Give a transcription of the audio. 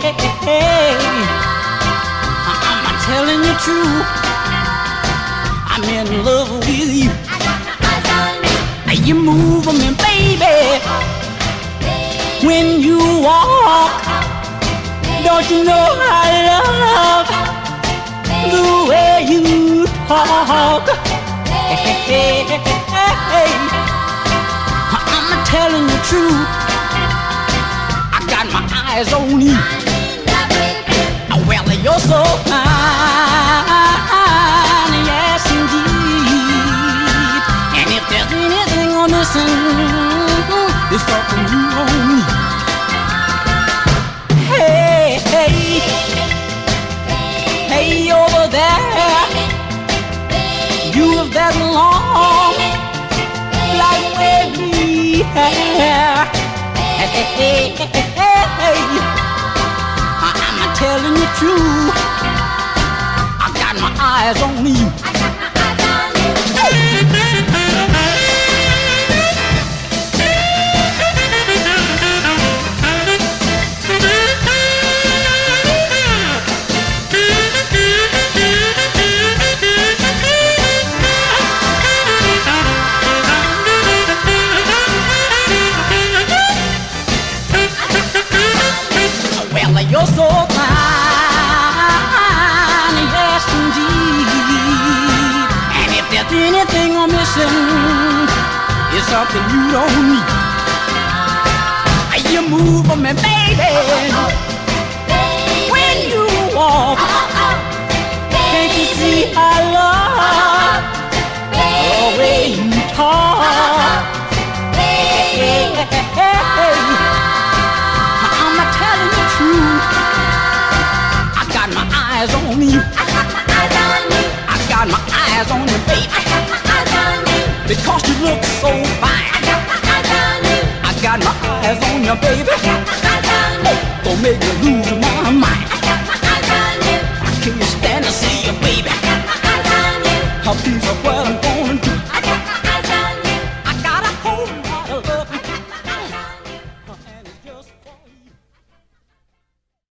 I'm telling you true. I'm in love with you. You move me, baby. When you walk, don't you know I love the way you talk? I'm telling you true. Got my eyes on you. Oh, well, you're so fine, yes indeed. And if there's anything I'm missing, it's something you on me. Hey, hey, hey, over there, you have long, hey, hey, hey, hey. Telling you true. I got my eyes on you. Missing, it's something you don't need. You move me, baby. When you walk, can't you see I love the way you talk? Hey, hey, hey. I'm telling the truth. I got my eyes on you. I got my eyes on you. I got my eyes on you, now, baby. Oh, don't make me lose my mind. I can't stand to see you, baby. How things are what I'm gonna do. I got a whole lot of love.